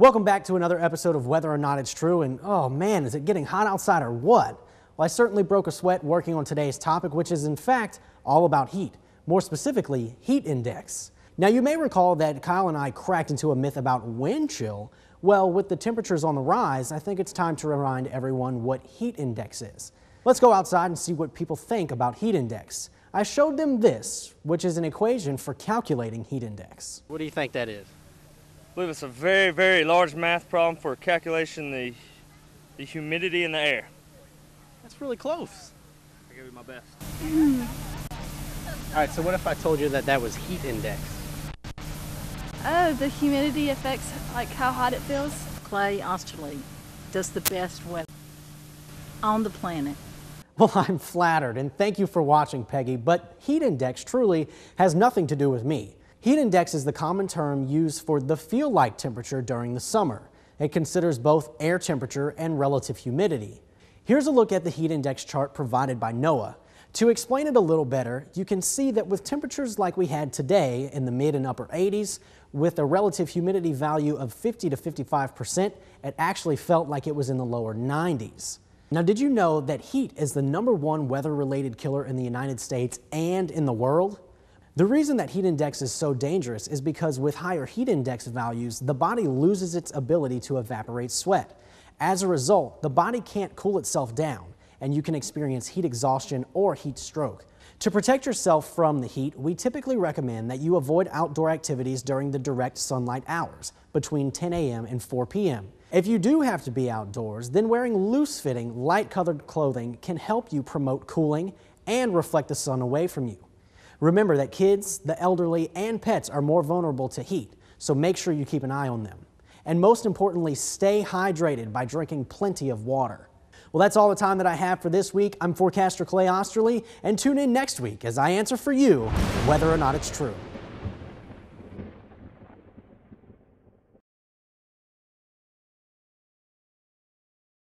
Welcome back to another episode of Weather or Not It's True. And oh man, is it getting hot outside or what? Well, I certainly broke a sweat working on today's topic, which is in fact all about heat, more specifically, heat index. Now, you may recall that Kyle and I cracked into a myth about wind chill. Well, with the temperatures on the rise, I think it's time to remind everyone what heat index is. Let's go outside and see what people think about heat index. I showed them this, which is an equation for calculating heat index. What do you think that is? I believe it's a very, very large math problem for calculating the, the humidity in the air. That's really close. I give you my best. All right, so what if I told you that that was heat index? Oh, the humidity affects like how hot it feels. Clay Ostarly does the best weather on the planet. Well, I'm flattered, and thank you for watching, Peggy, but heat index truly has nothing to do with me. Heat index is the common term used for the feel-like temperature during the summer. It considers both air temperature and relative humidity. Here's a look at the heat index chart provided by NOAA. To explain it a little better, you can see that with temperatures like we had today in the mid and upper 80s, with a relative humidity value of 50 to 55 percent, it actually felt like it was in the lower 90s. Now, did you know that heat is the number one weather-related killer in the United States and in the world? The reason that heat index is so dangerous is because with higher heat index values, the body loses its ability to evaporate sweat. As a result, the body can't cool itself down, and you can experience heat exhaustion or heat stroke. To protect yourself from the heat, we typically recommend that you avoid outdoor activities during the direct sunlight hours, between 10 a.m. and 4 p.m. If you do have to be outdoors, then wearing loose-fitting, light-colored clothing can help you promote cooling and reflect the sun away from you. Remember that kids, the elderly, and pets are more vulnerable to heat, so make sure you keep an eye on them. And most importantly, stay hydrated by drinking plenty of water. Well, that's all the time that I have for this week. I'm forecaster Clay Ostarly, and tune in next week as I answer for you whether or not it's true.